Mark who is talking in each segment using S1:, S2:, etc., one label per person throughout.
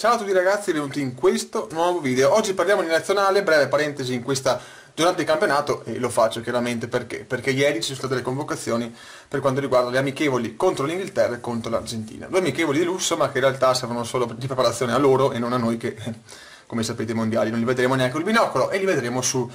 S1: Ciao a tutti ragazzi, benvenuti in questo nuovo video. Oggi parliamo di nazionale, breve parentesi in questa giornata di campionato e lo faccio chiaramente perché? Perché ieri ci sono state le convocazioni per quanto riguarda le amichevoli contro l'Inghilterra e contro l'Argentina. Due amichevoli di lusso ma che in realtà servono solo di preparazione a loro e non a noi che, come sapete, i mondiali non li vedremo neanche col binocolo e li vedremo su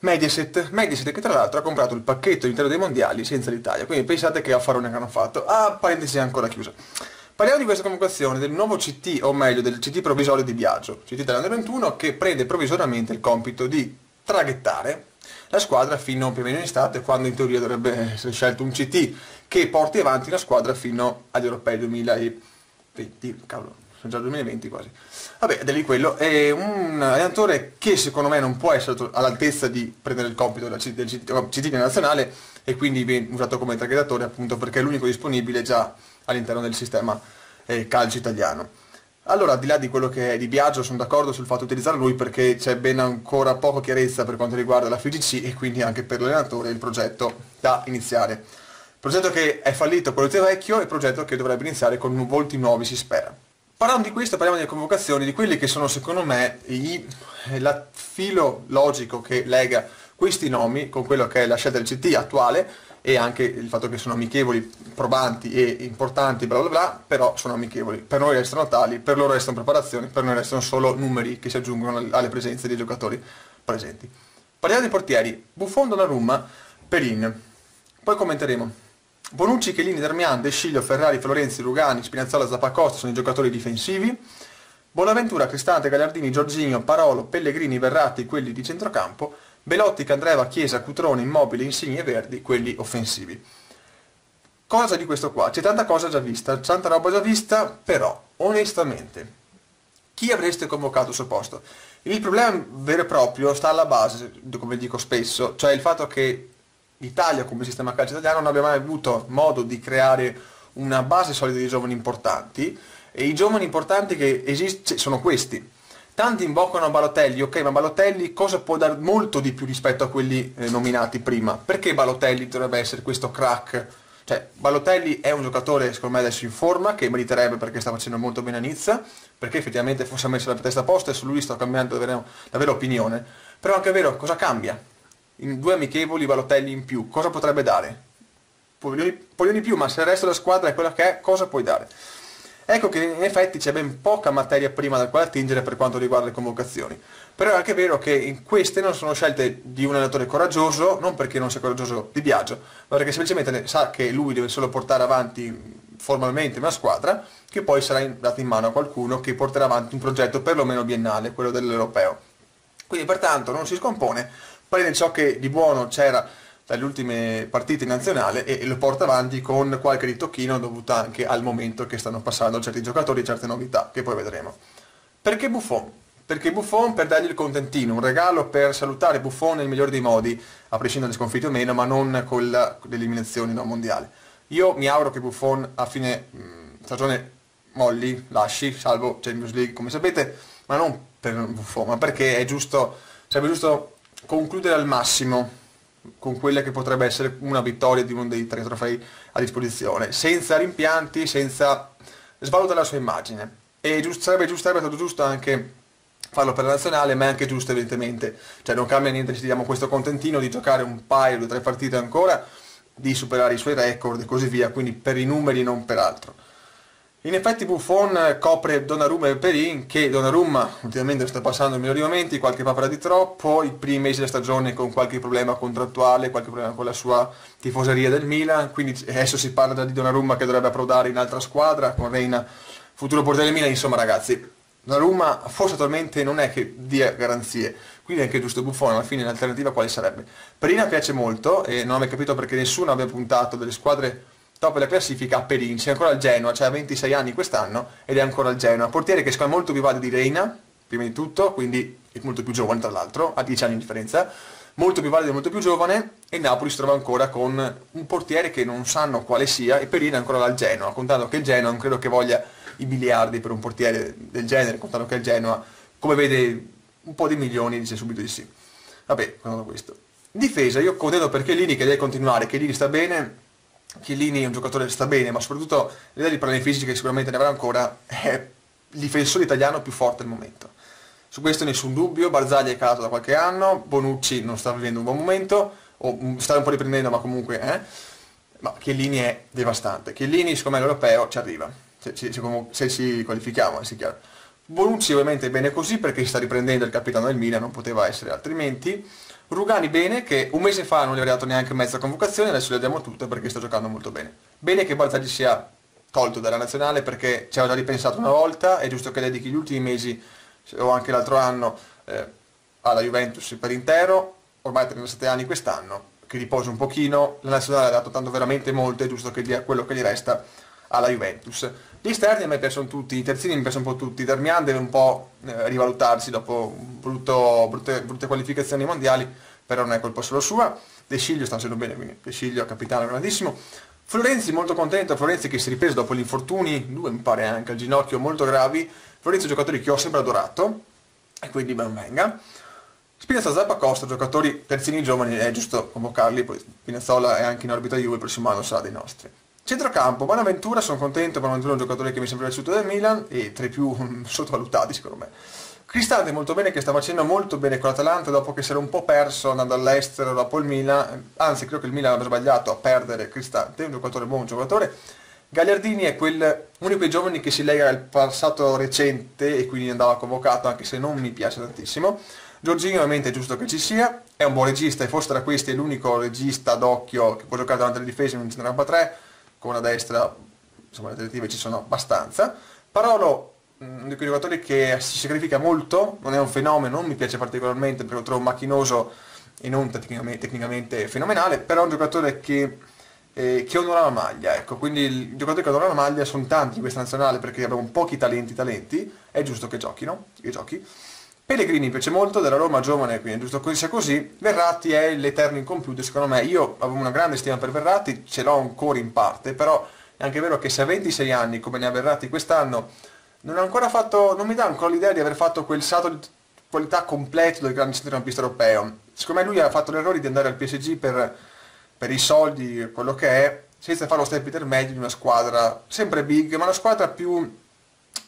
S1: Mediaset, Mediaset che tra l'altro ha comprato il pacchetto intero dei mondiali senza l'Italia, quindi pensate che affarone che hanno fatto. Ah, parentesi ancora chiusa. Parliamo di questa convocazione del nuovo CT, o meglio del CT provvisorio di Biagio, CT dell'Under 21, che prende provvisoriamente il compito di traghettare la squadra fino più o meno in estate, quando in teoria dovrebbe essere scelto un CT che porti avanti la squadra fino agli europei 2020, cavolo, sono già 2020 quasi. Vabbè, è lì quello, è un allenatore che secondo me non può essere all'altezza di prendere il compito del CT, del CT nazionale e quindi viene usato come traghettatore appunto perché è l'unico disponibile già all'interno del sistema eh, calcio italiano. Allora, al di là di quello che è di Biagio, sono d'accordo sul fatto di utilizzare lui perché c'è ben ancora poca chiarezza per quanto riguarda la FIGC e quindi anche per l'allenatore il progetto da iniziare. Progetto che è fallito quello di vecchio e progetto che dovrebbe iniziare con volti nuovi, si spera. Parlando di questo, parliamo delle convocazioni, di quelli che sono secondo me il filo logico che lega questi nomi con quello che è la scelta del CT attuale e anche il fatto che sono amichevoli, probanti e importanti, bla bla bla, però sono amichevoli. Per noi restano tali, per loro restano preparazioni, per noi restano solo numeri che si aggiungono alle presenze dei giocatori presenti. Parliamo dei portieri, Buffon, Donnarumma, Perin. Poi commenteremo. Bonucci, Chiellini, Darmian, De Sciglio, Ferrari, Florenzi, Rugani, Spinazzola, Zappacosta sono i giocatori difensivi. Bonaventura, Cristante, Gagliardini, Giorginio, Parolo, Pellegrini, Verratti, quelli di centrocampo. Belotti, Candreva, Chiesa, Cutrone, Immobile, Insigne e Verdi, quelli offensivi. Cosa di questo qua? C'è tanta cosa già vista, tanta roba già vista, però, onestamente, chi avreste convocato suo posto? Il problema vero e proprio sta alla base, come dico spesso, cioè il fatto che l'Italia come sistema calcio italiano non abbia mai avuto modo di creare una base solida di giovani importanti e i giovani importanti che esistono sono questi Tanti invocano Balotelli, ok, ma Balotelli cosa può dare molto di più rispetto a quelli eh, nominati prima? Perché Balotelli dovrebbe essere questo crack? Cioè, Balotelli è un giocatore, secondo me, adesso in forma, che meriterebbe perché sta facendo molto bene a Nizza, perché effettivamente forse ha messo la testa a posto e su lui sto cambiando davvero, davvero opinione. Però anche è vero, cosa cambia? In due amichevoli Balotelli in più, cosa potrebbe dare? Polioni in più, ma se il resto della squadra è quella che è, cosa puoi dare? Ecco che in effetti c'è ben poca materia prima dal quale attingere per quanto riguarda le convocazioni. Però è anche vero che queste non sono scelte di un allenatore coraggioso, non perché non sia coraggioso di Biagio, ma perché semplicemente sa che lui deve solo portare avanti formalmente una squadra che poi sarà data in mano a qualcuno che porterà avanti un progetto perlomeno biennale, quello dell'europeo. Quindi pertanto non si scompone, prende ciò che di buono c'era dalle ultime partite in nazionale e lo porta avanti con qualche ritocchino dovuto anche al momento che stanno passando certi giocatori certe novità che poi vedremo. Perché Buffon? Perché Buffon per dargli il contentino, un regalo per salutare Buffon nel migliore dei modi, a prescindere dalle sconfitte o meno, ma non con l'eliminazione no, mondiale. Io mi auguro che Buffon a fine mh, stagione molli, lasci, salvo Champions League come sapete, ma non per Buffon, ma perché è giusto, sarebbe giusto concludere al massimo con quella che potrebbe essere una vittoria di uno dei tre trofei a disposizione, senza rimpianti, senza svalutare la sua immagine. E giusto, sarebbe, giusto, sarebbe stato giusto anche farlo per la nazionale, ma è anche giusto evidentemente, cioè non cambia niente se diamo questo contentino di giocare un paio, due, tre partite ancora, di superare i suoi record e così via, quindi per i numeri non per altro. In effetti Buffon copre Donnarumma e Perin, che Donnarumma ultimamente sta passando i migliori momenti, qualche papera di troppo, i primi mesi della stagione con qualche problema contrattuale, qualche problema con la sua tifoseria del Milan, quindi adesso si parla di Donnarumma che dovrebbe approdare in altra squadra, con Reina, futuro portiere del Milan, insomma ragazzi, Donnarumma forse attualmente non è che dia garanzie, quindi anche giusto Buffon, alla fine l'alternativa quale sarebbe? Perina piace molto e non ho mai capito perché nessuno abbia puntato delle squadre dopo la classifica a Perin, c'è ancora il Genoa, cioè ha 26 anni quest'anno ed è ancora il Genoa. Portiere che secondo è molto più valido di Reina, prima di tutto, quindi è molto più giovane tra l'altro, ha 10 anni di differenza, molto più valido e molto più giovane e Napoli si trova ancora con un portiere che non sanno quale sia e Perin è ancora al Genoa, contando che il Genoa non credo che voglia i miliardi per un portiere del genere, contando che il Genoa, come vede un po' di milioni, dice subito di sì. Vabbè, contando questo. Difesa, io contento perché Lini che deve continuare, che Lini sta bene, Chiellini è un giocatore che sta bene, ma soprattutto l'idea di problemi fisici che sicuramente ne avrà ancora, è difensore italiano più forte al momento. Su questo nessun dubbio, Barzagli è calato da qualche anno, Bonucci non sta vivendo un buon momento, o mm, sta un po' riprendendo ma comunque eh. Ma Chiellini è devastante. Chiellini siccome è l'europeo ci arriva, se, se, se si qualifichiamo, è chiaro. Bonucci ovviamente bene così perché si sta riprendendo il capitano del Milan, non poteva essere altrimenti. Rugani bene che un mese fa non gli aveva dato neanche mezza convocazione, adesso le diamo tutte perché sta giocando molto bene. Bene che Barzagli sia tolto dalla nazionale perché ci aveva già ripensato una volta, è giusto che dedichi gli ultimi mesi o anche l'altro anno eh, alla Juventus per intero, ormai 37 anni quest'anno, che riposa un pochino, la nazionale ha dato tanto veramente molto, è giusto che dia quello che gli resta alla Juventus. Gli esterni a me piacciono tutti, i terzini mi piacciono un po' tutti, Darmian deve un po' eh, rivalutarsi dopo brutto, brutte, brutte, qualificazioni mondiali, però non è colpa solo sua, De Sciglio sta facendo bene, quindi De Sciglio capitano grandissimo. Florenzi molto contento, Florenzi che si è ripreso dopo gli infortuni, due mi pare anche al ginocchio molto gravi, Florenzi è un giocatore che ho sempre adorato, e quindi ben venga. Spinazzola Zappa Costa, giocatori terzini giovani, è giusto convocarli, poi Spinazzola è anche in orbita Juve, il prossimo anno sarà dei nostri. Centrocampo, Bonaventura, sono contento, Bonaventura è un giocatore che mi è sempre piaciuto del Milan e tra i più sottovalutati secondo me. Cristante molto bene, che sta facendo molto bene con l'Atalanta dopo che si era un po' perso andando all'estero dopo il Milan, anzi credo che il Milan abbia sbagliato a perdere Cristante, un giocatore buono, un giocatore. Gagliardini è quel, uno di quei giovani che si lega al passato recente e quindi andava convocato anche se non mi piace tantissimo. Giorgini ovviamente è giusto che ci sia, è un buon regista e forse tra questi è l'unico regista d'occhio che può giocare davanti alle difese in un centrocampo 3 con una destra, insomma le alternative ci sono abbastanza. Parolo, uno di quei giocatori che si sacrifica molto, non è un fenomeno, non mi piace particolarmente perché lo trovo macchinoso e non tecnicamente, tecnicamente fenomenale, però è un giocatore che, eh, che onora la maglia, ecco, quindi i giocatori che onorano la maglia sono tanti in questa nazionale perché abbiamo pochi talenti talenti, è giusto che giochino, che giochi. Pellegrini piace molto, della Roma giovane, quindi è giusto che sia così. Verratti è l'eterno incompiuto, secondo me. Io avevo una grande stima per Verratti, ce l'ho ancora in parte, però è anche vero che se a 26 anni, come ne ha Verratti quest'anno, non, ha ancora fatto, non mi dà ancora l'idea di aver fatto quel salto di qualità completo del grande centrocampista europeo. Secondo me lui ha fatto l'errore di andare al PSG per, per i soldi, quello che è, senza fare lo step intermedio di una squadra sempre big, ma una squadra più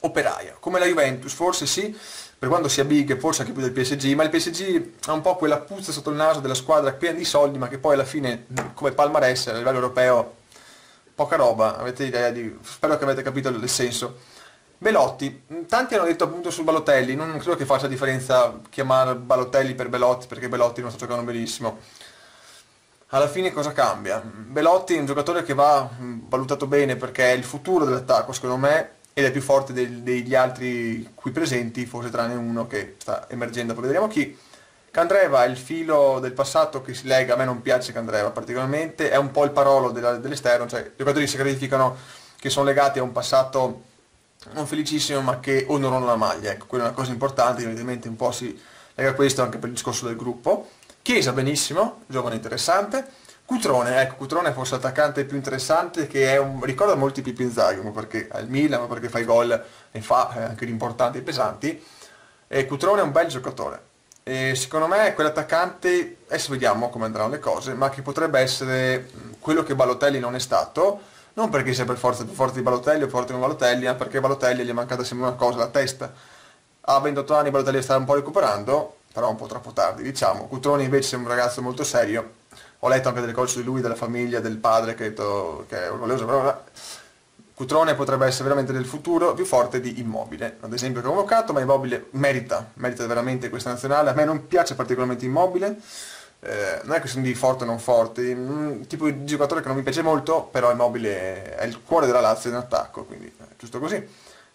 S1: operaia, come la Juventus, forse sì, per quando sia big, forse anche più del PSG, ma il PSG ha un po' quella puzza sotto il naso della squadra piena di soldi, ma che poi alla fine, come palmarès a livello europeo, poca roba, avete idea di... spero che avete capito il senso. Belotti, tanti hanno detto appunto sul Balotelli, non credo che faccia differenza chiamare Balotelli per Belotti, perché Belotti non sta giocando benissimo. Alla fine cosa cambia? Belotti è un giocatore che va valutato bene perché è il futuro dell'attacco, secondo me, ed è più forte del, degli altri qui presenti, forse tranne uno che sta emergendo, poi vedremo chi. Candreva è il filo del passato che si lega, a me non piace Candreva particolarmente, è un po' il parolo dell'esterno, cioè giocatori si sacrificano che sono legati a un passato non felicissimo ma che onorano la maglia, ecco, quella è una cosa importante, evidentemente un po' si lega a questo anche per il discorso del gruppo. Chiesa benissimo, giovane interessante, Cutrone, ecco, Cutrone è forse l'attaccante più interessante che è un, ricorda molti Pippi Inzaghi, ma perché al Milan, ma perché fa i gol e fa eh, anche di importanti e pesanti. E Cutrone è un bel giocatore. E secondo me è quell'attaccante, adesso vediamo come andranno le cose, ma che potrebbe essere quello che Balotelli non è stato, non perché sia per forza più forte di Balotelli o forte come Balotelli, ma perché Balotelli gli è mancata sempre una cosa, la testa. A 28 anni Balotelli sta un po' recuperando, però un po' troppo tardi, diciamo. Cutrone invece è un ragazzo molto serio, ho letto anche delle cose di lui, della famiglia, del padre che, detto, che è orgoglioso, però Cutrone potrebbe essere veramente del futuro più forte di Immobile, ad esempio convocato, ma Immobile merita, merita veramente questa nazionale, a me non piace particolarmente Immobile, eh, non è questione di forte o non forte, un tipo di giocatore che non mi piace molto, però Immobile è il cuore della Lazio in attacco, quindi è giusto così.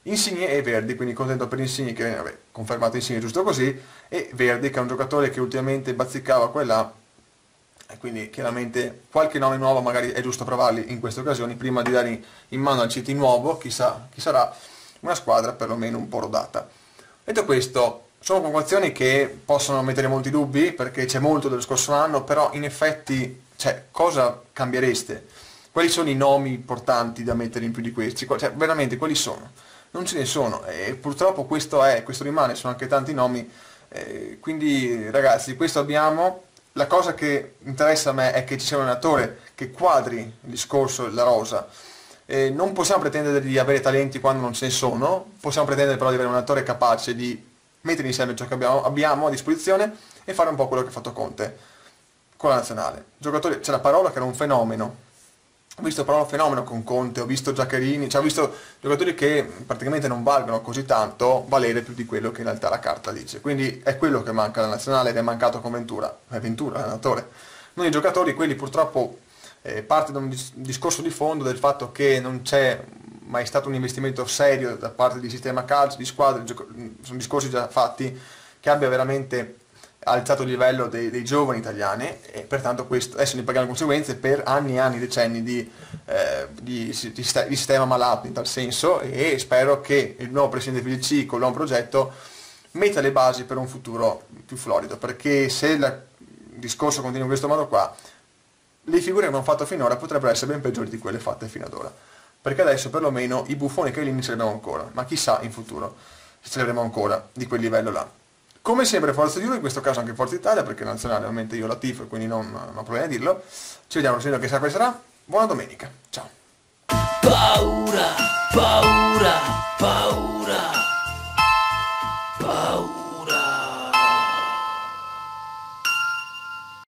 S1: Insigne e Verdi, quindi contento per Insigne che vabbè, confermato Insigne giusto così, e Verdi che è un giocatore che ultimamente bazzicava qua e quindi chiaramente qualche nome nuovo magari è giusto provarli in queste occasioni prima di dare in mano al City nuovo, chissà chi sarà, una squadra perlomeno un po' rodata. Detto questo, sono convocazioni che possono mettere molti dubbi perché c'è molto dello scorso anno, però in effetti cioè, cosa cambiereste? Quali sono i nomi importanti da mettere in più di questi? Cioè, veramente, quali sono? Non ce ne sono e purtroppo questo è, questo rimane, sono anche tanti nomi. Eh, quindi ragazzi, questo abbiamo la cosa che interessa a me è che ci sia un allenatore che quadri il discorso della rosa. eh, non possiamo pretendere di avere talenti quando non ce ne sono, possiamo pretendere però di avere un attore capace di mettere insieme ciò che abbiamo, abbiamo a disposizione e fare un po' quello che ha fatto Conte con la nazionale. Giocatori, c'è la parola che era un fenomeno, ho visto però un fenomeno con Conte, ho visto Giaccherini, cioè ho visto giocatori che praticamente non valgono così tanto valere più di quello che in realtà la carta dice. Quindi è quello che manca alla nazionale ed è mancato con Ventura, è Ventura l'allenatore. Non i giocatori, quelli purtroppo eh, parte da un dis- discorso di fondo del fatto che non c'è mai stato un investimento serio da parte di sistema calcio, di squadre, sono discorsi già fatti, che abbia veramente alzato il livello dei, dei, giovani italiani e pertanto questo, adesso ne paghiamo le conseguenze per anni e anni, decenni di, eh, di, di, di, sistema malato in tal senso e spero che il nuovo presidente PDC con il nuovo progetto metta le basi per un futuro più florido perché se il discorso continua in questo modo qua le figure che abbiamo fatto finora potrebbero essere ben peggiori di quelle fatte fino ad ora. Perché adesso perlomeno i buffoni che lì ce li abbiamo ancora ma chissà in futuro se ce li avremo ancora di quel livello là come sempre Forza di Uno, in questo caso anche Forza Italia, perché nazionale ovviamente io la tifo quindi non, non ho problemi a dirlo. Ci vediamo prossimo che sarà sarà. Buona domenica. Ciao. Paura, paura, paura, paura.